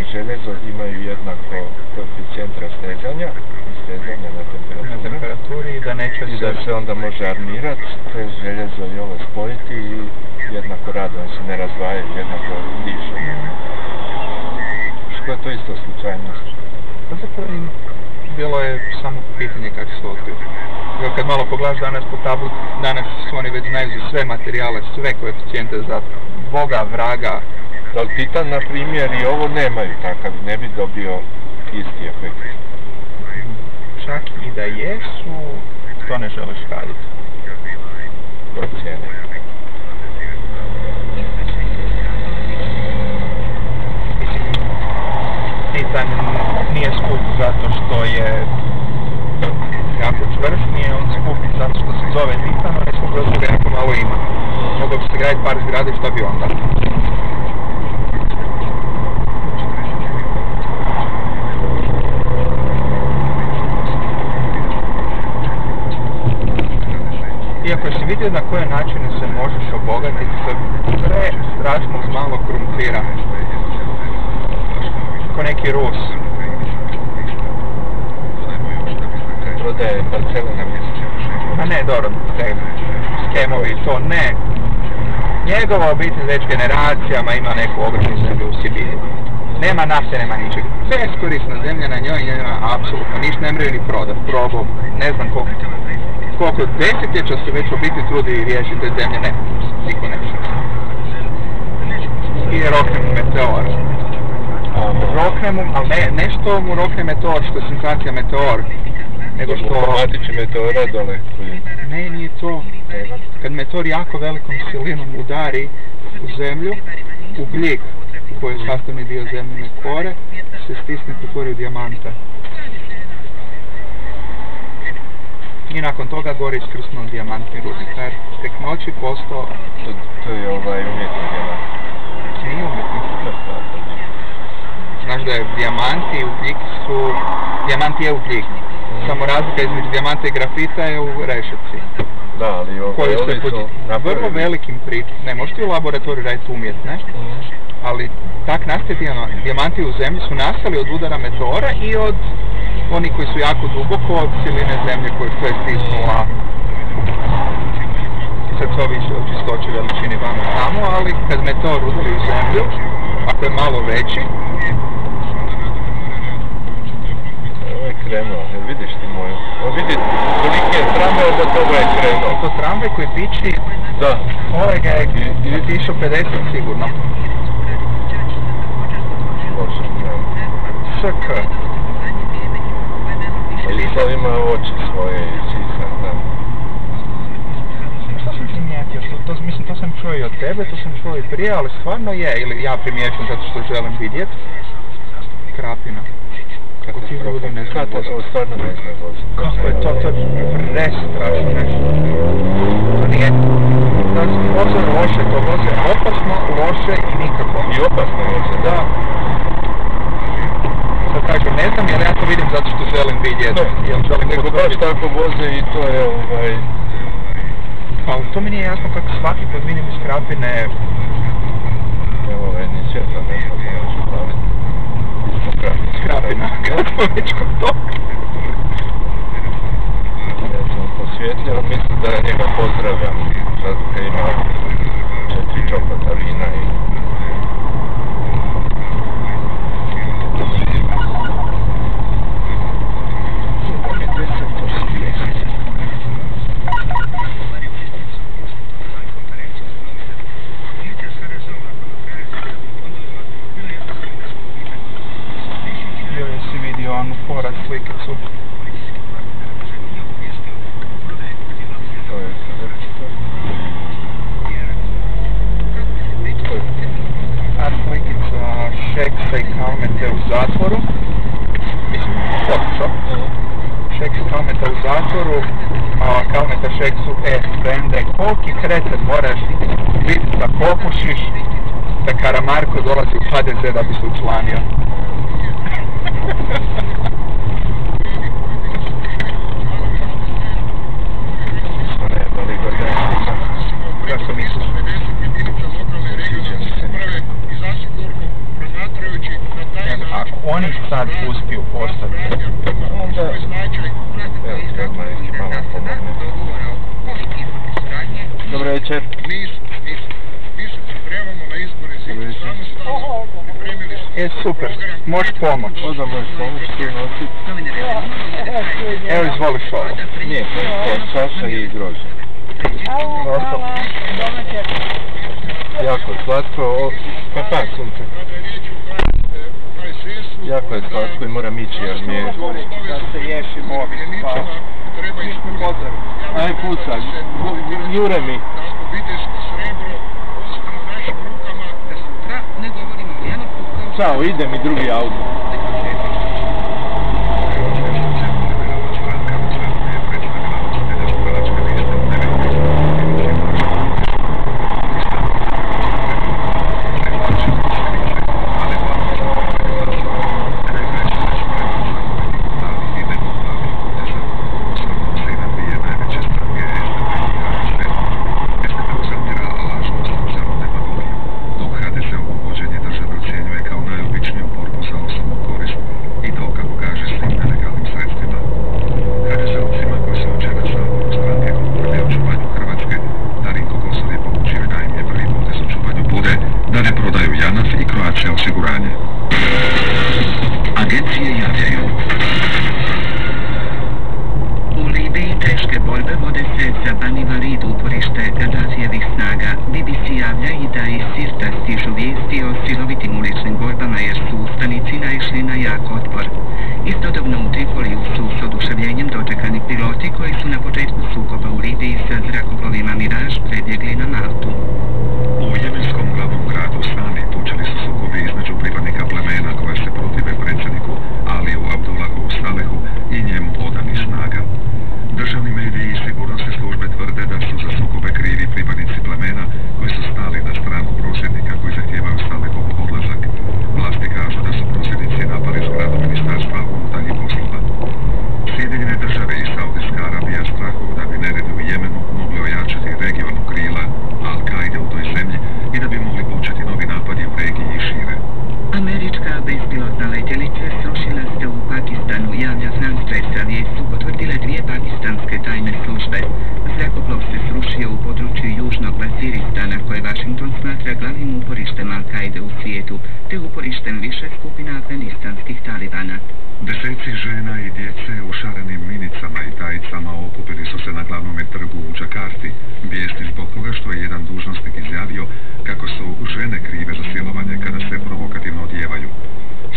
i željezo imaju jednako koeficijent rastezanja i stezanja na temperaturi i da neće I da se... onda može armirati, te željezo i ovo spojiti i jednako rade, on se ne razdvajaju, jednako dišu. Što je to isto slučajnost? Pa zapravo bilo je samo pitanje kako se otkriju. Jer kad malo pogledaš danas po tablu, danas su oni već znaju za sve materijale, sve koeficijente za Boga, vraga. Ali Titan, na primjer, i ovo nemaju takav, ne bi dobio isti efekt. Čak i da jesu, to ne želiš raditi. procjene. Titan nije skup zato što je jako čvrst, nije on skup zato što se zove Titan, on je skup zato što ga jako malo ima. Mogao bi se graditi par zgrade, što bi onda? Iako si vidio na koje načine se možeš obogatiti sa pre strašno malo krumpira. Ko neki Rus. Prodaje parcele na. Ma ne, dobro, te skemovi, to ne. Njegova obitelj već generacijama ima neku zemlju u Sibiri. Nema nafte, nema ničeg. Beskorisna zemlja na njoj nema apsolutno ništa, ne mreju ni prodat. Probao, ne znam koliko, koliko desetljeća se već trudi i riješi te zemlje, ne, niko neće. I rokne mu meteor. Rokne mu, ali ne, ne što mu rokne meteor, što je senzacija meteor, nego što... Matići meteora dole. Ne, nije to. Kad meteor jako velikom silinom udari u zemlju, ugljik koji je sastavni dio zemljene kore se stisne pretvori u dijamante. I nakon toga gori iskrsnuo dijamantni rudnik. Taj tek noći postao To, to je ovaj umjetni dijamant. nije umjetni. Znaš da je dijamant i ugljik su... Dijamant je ugljik. Samo razlika između dijamanta i grafita je u rešetci. Da, ali ovaj, Koji se pod vrlo velikim pričom. Ne, možete u laboratoriju raditi umjetne, Mhm. ali tak nastaje dijama- dijamanti u zemlji su nastali od udara meteora i od oni koji su jako duboko od siline zemlje koje je stisnula sad to više od čistoće veličini vamo tamo, ali kad meteor udari u zemlju, ako je malo veći, Ovo je krenuo, jel vidiš ti moju? O vidi koliki je tramvaj do toga je krenuo. to tramvaj koji piči, Da. ovaj ga je I- i- išao 50 sigurno. Loše, tramvaj. To ima oči svoje i sisa, da. Što sam primijetio? Što, to, mislim, to sam čuo i od tebe, to sam čuo i prije, ali stvarno je, ili ja primjećam zato što želim vidjet, krapina. Kako ti ljudi ne znaju voziti. stvarno ne zna voziti. Kako je to, to je prestrašno nešto. To nije, da se voze loše, to voze opasno, loše i nikako. I opasno se, Da. Sad kažem, ne znam jer ja to vidim zato što želim vidjeti. Jel želim Nego baš tako voze i to je ovaj... Ali to mi nije jasno kako svaki put vidim iz krapine Evo ovaj ni svjetla ne znam, moraš upaliti. Krapina, kako smo već kod toga. Ja sam posvjetljao, mislim da njega pozdravljam. Zato kad ima četiri čokota vina i... Jo, jesi vidio onu poraz slikicu? To je... To je... Ta slikica Šeksa i Kalmete u zatvoru. Mislim, Photoshop. Šeks Kalmeta u zatvoru, a Kalmeta Šeksu, e, frende, koliki krecet moraš biti da popušiš da Karamarko dolazi u HDZ da bi se učlanio. Smo ne, da li Gorganstima. Kako misliš? Sviđa mi se. Ja ako oni sad uspiju postati, onda. Dobro večer. Je super, možeš pomoći. Onda možeš pomoći tu nosit. Evo izvoliš ovo. Nije, to je Saša i Groža. Prosto. Jako je slatko. O, pa pa, sunce. kada je riječ o HSS-u. Jako je slatko i moram ići jer mi je... Da se ješi movi, pa pozdrav. Aj pucaj, jure mi. Kao Ćao, ide mi drugi auto. Osiguranje. Agencije javljaju. U Libiji teške borbe vode se za Bani Valid uporište Gaddafijevih snaga. BBC javlja i da iz Sirta stižu vijesti o silovitim uličnim borbama jer su ustanici naišli na jak otpor. Istodobno u Tripoliju su s oduševljenjem dočekani piloti koji su na početku sukoba u Libiji sa zrakoplovima Mirage prebjegli na Maltu. U jemenskom Vijest su potvrdile dvije pakistanske tajne službe. Zrakoplov se srušio u području južnog Vaziristana koje Washington smatra glavnim uporištem Al-Qaide u svijetu, te uporištem više skupina afganistanskih talibana. Deseci žena i djece u šarenim minicama i tajicama okupili su se na glavnom trgu u Džakarti, bijesni zbog toga što je jedan dužnosnik izjavio kako su žene krive za silovanje kada se provokativno odjevaju.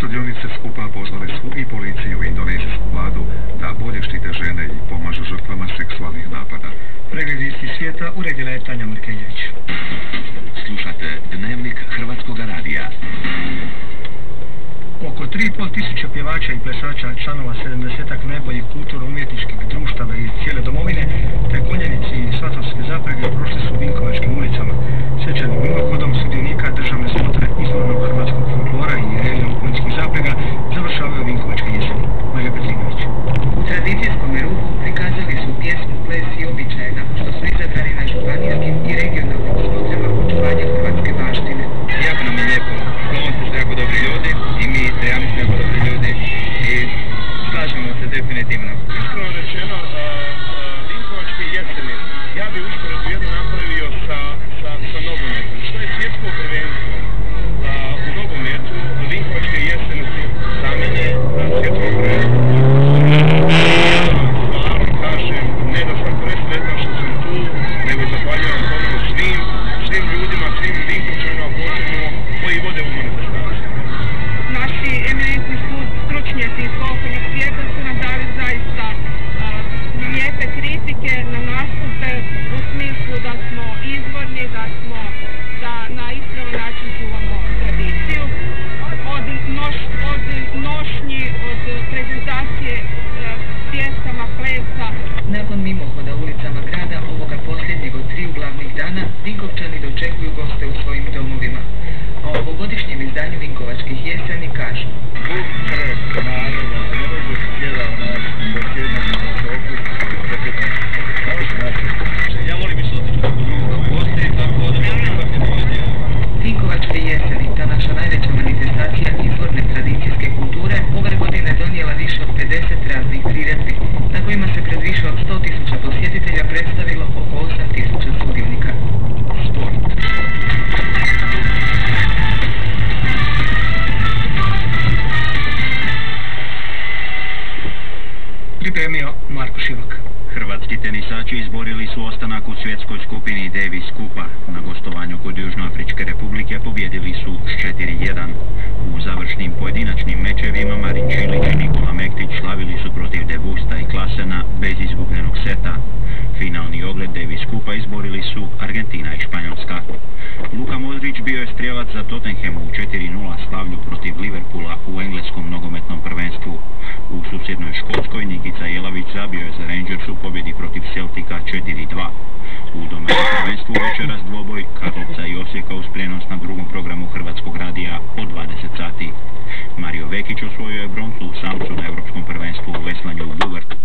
Sudionice skupa pozvali su i policiju i indonezijsku vladu da bolje štite žene i pomažu žrtvama seksualnih napada. Pregled isti svijeta uredila je Tanja Markeljević. Slušate Dnevnik Hrvatskog radija. Oko 3,5 tisuća pjevača i plesača, članova 70-ak najboljih kulturno-umjetničkih društava iz cijele domovine, te konjenici i svatovske zaprege prošli su Vinkovačkim ulicama. Svečanim mimohodom sudionika državne smotre izvornog hrvatskog folklora i Ja bi usporedbu jednu napravio sa, sa, sa nogometom. Što je svjetsko pjesama, plesa, Nakon mimohoda ulicama grada ovoga posljednjeg od triju glavnih dana, Vinkovčani dočekuju goste u svojim domovima. A o ovogodišnjem izdanju Vinkovačkih jeseni kažu. Ja pripremio Marko Šivak. Hrvatski tenisači izborili su ostanak u svjetskoj skupini Davis Kupa. Na gostovanju kod Južnoafričke republike pobjedili su s 4-1. U završnim pojedinačnim mečevima Marin Čilić i Nikola Mektić slavili su protiv Debusta i Klasena bez izgubljenog seta. Finalni ogled Davis Kupa izborili su Argentina i Španjolska. Luka Modrić bio je strijelac za Tottenham u 4-0 slavlju protiv Liverpoola u engleskom nogometnom prvenstvu. U susjednoj Škotskoj Nikica Jelavić zabio je za Rangers u pobjedi protiv Celtica 4-2. U domaćem prvenstvu večeras dvoboj Karlovca i Osijeka uz prijenos na drugom programu Hrvatskog radija od 20 sati. Mario Vekić osvojio je broncu u samcu na Europskom prvenstvu u veslanju u Bugartu